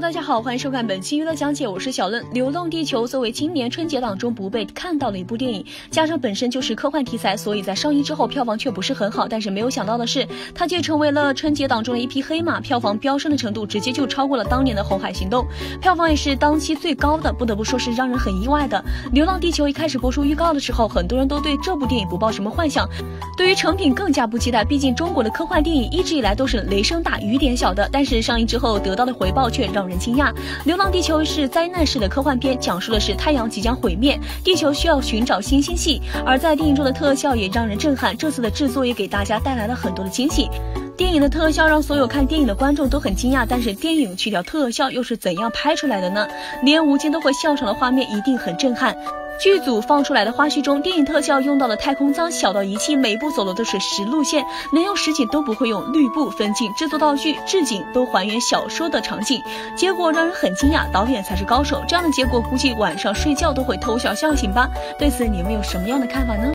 大家好，欢迎收看本期娱乐讲解，我是小论。《流浪地球》作为今年春节档中不被看到的一部电影，加上本身就是科幻题材，所以在上映之后票房却不是很好。但是没有想到的是，它却成为了春节档中的一匹黑马，票房飙升的程度直接就超过了当年的《红海行动》，票房也是当期最高的，不得不说是让人很意外的。《流浪地球》一开始播出预告的时候，很多人都对这部电影不抱什么幻想，对于成品更加不期待。毕竟中国的科幻电影一直以来都是雷声大雨点小的，但是上映之后得到的回报却让人惊讶。《流浪地球》是灾难式的科幻片，讲述的是太阳即将毁灭，地球需要寻找新星系。而在电影中的特效也让人震撼，这次的制作也给大家带来了很多的惊喜。电影的特效让所有看电影的观众都很惊讶，但是电影去掉特效又是怎样拍出来的呢？连吴京都会笑场的画面一定很震撼。剧组放出来的花絮中，电影特效用到了太空舱，小到仪器，每一步走的都是实路线，连用实景都不会用绿布分镜，制作道具、置景都还原小说的场景，结果让人很惊讶。导演才是高手，这样的结果估计晚上睡觉都会偷笑笑醒吧？对此你们有什么样的看法呢？